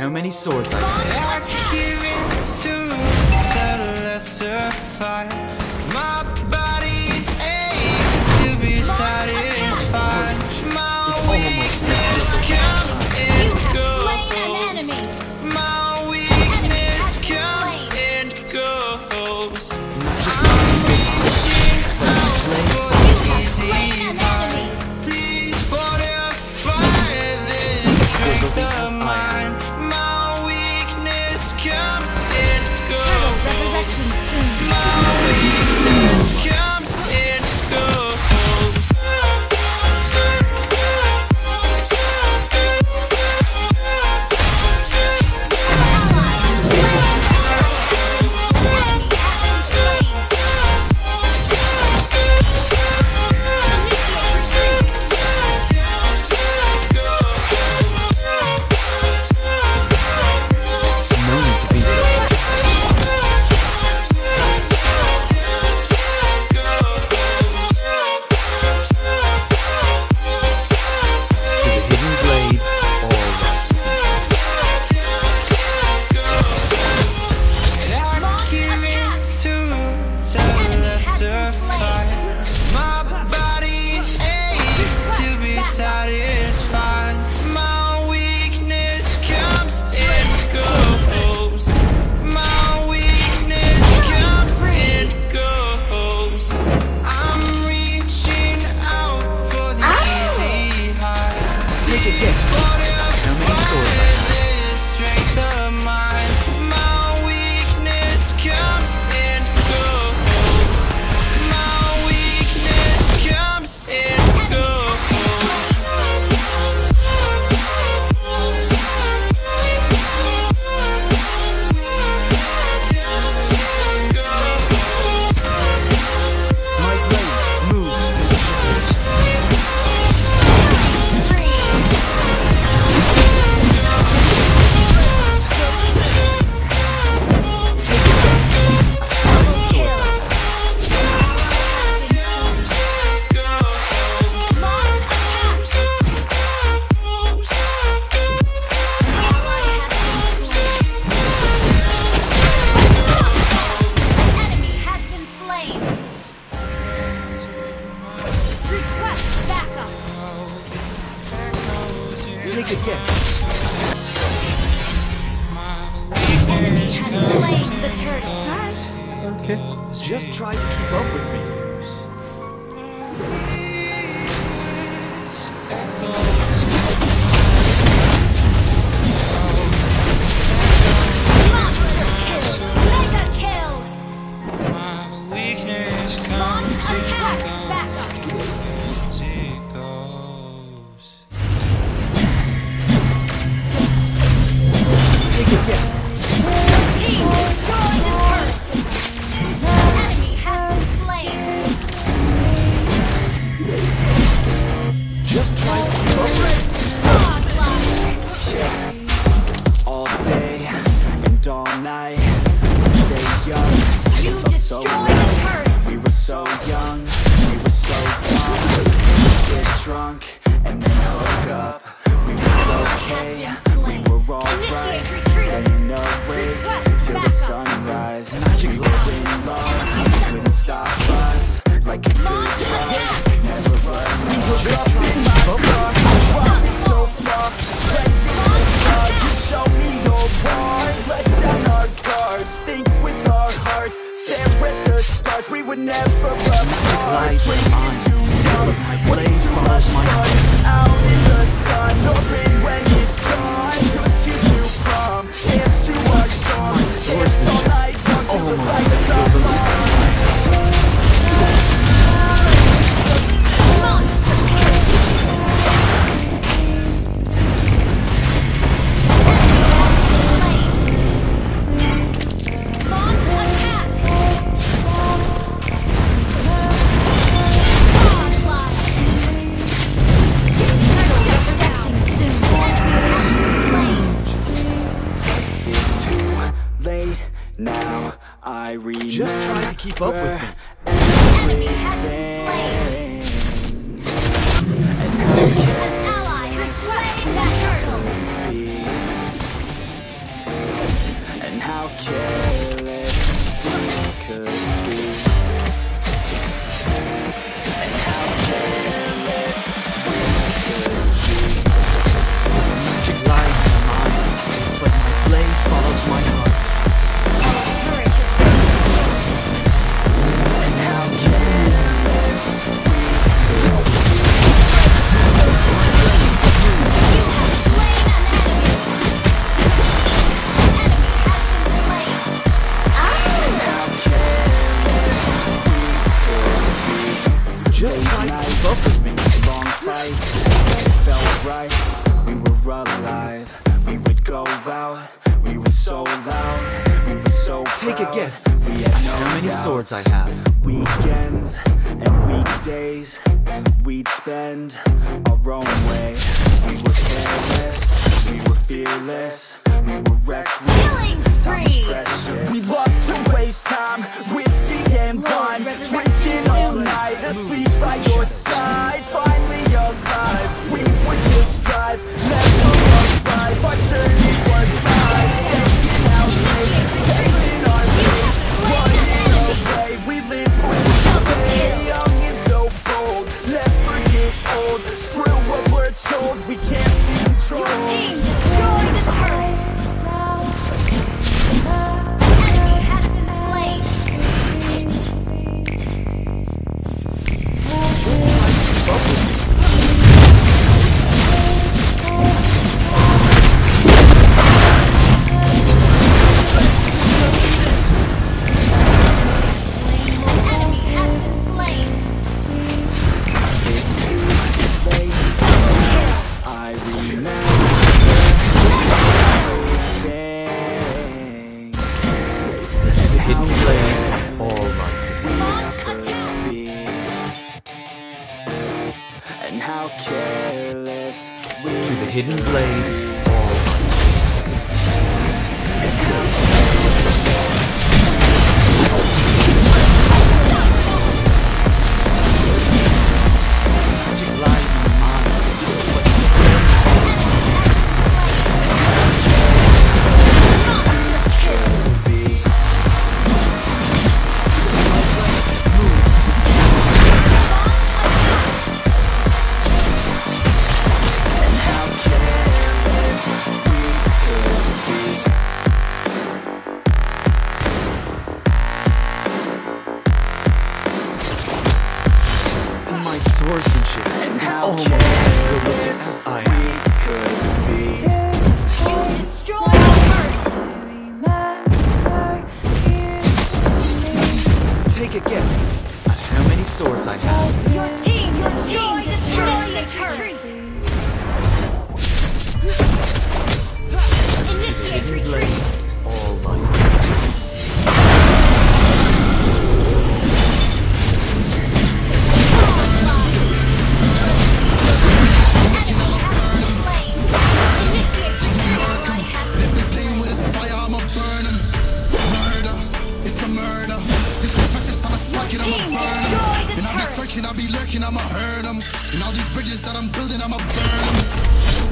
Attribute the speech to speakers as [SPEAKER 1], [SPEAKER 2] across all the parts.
[SPEAKER 1] how many swords I have.
[SPEAKER 2] Yes.
[SPEAKER 1] Take a guess.
[SPEAKER 2] Enemy has slain the turtle.
[SPEAKER 1] Okay. Just try to keep up with me.
[SPEAKER 3] were never apart.
[SPEAKER 1] Way
[SPEAKER 3] too young, way too much fun Out in the sun, Now I remember.
[SPEAKER 1] Just trying to keep up with me.
[SPEAKER 2] Enemy has been slain. An ally has slain that turtle.
[SPEAKER 3] And how careless could
[SPEAKER 1] Take a guess. how many swords I have.
[SPEAKER 3] Weekends and weekdays, we'd spend our own way. We were careless, we were fearless, we were reckless. We love to waste time, whiskey and wine, drinking all night, asleep by your side. careless
[SPEAKER 1] to the hidden blade.
[SPEAKER 3] Oh.
[SPEAKER 1] almost
[SPEAKER 4] It's a murder. Disrespect us, I'ma spark it, I'ma burn
[SPEAKER 2] them.
[SPEAKER 4] And I'll be searching, I'll be lurking, I'ma hurt them. And all these bridges that I'm building, I'ma burn them.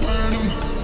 [SPEAKER 4] Burn them.